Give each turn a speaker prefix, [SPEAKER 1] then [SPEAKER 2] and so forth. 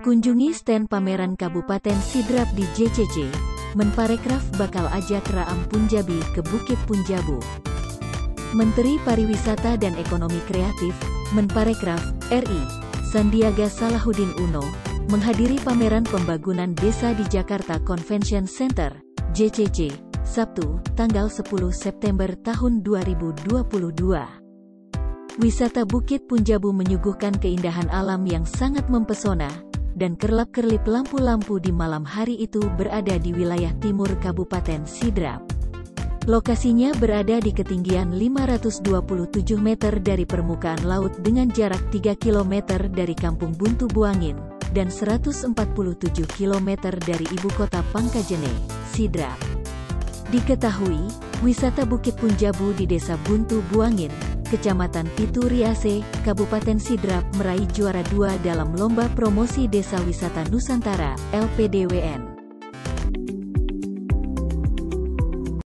[SPEAKER 1] Kunjungi stand pameran Kabupaten Sidrap di JCC, Menparekraf bakal ajak Raam Punjabi ke Bukit Punjabu. Menteri Pariwisata dan Ekonomi Kreatif, Menparekraf, RI, Sandiaga Salahuddin Uno, menghadiri pameran pembangunan desa di Jakarta Convention Center, JCC, Sabtu, tanggal 10 September tahun 2022. Wisata Bukit Punjabu menyuguhkan keindahan alam yang sangat mempesona, dan kerlap-kerlip lampu-lampu di malam hari itu berada di wilayah timur Kabupaten Sidrap. Lokasinya berada di ketinggian 527 meter dari permukaan laut dengan jarak 3 km dari Kampung Buntu Buangin, dan 147 km dari ibu kota Pangkajene, Sidrap. Diketahui, wisata Bukit Punjabu di Desa Buntu Buangin, Kecamatan Pitu Riase, Kabupaten Sidrap meraih juara dua dalam Lomba Promosi Desa Wisata Nusantara, LPDWN.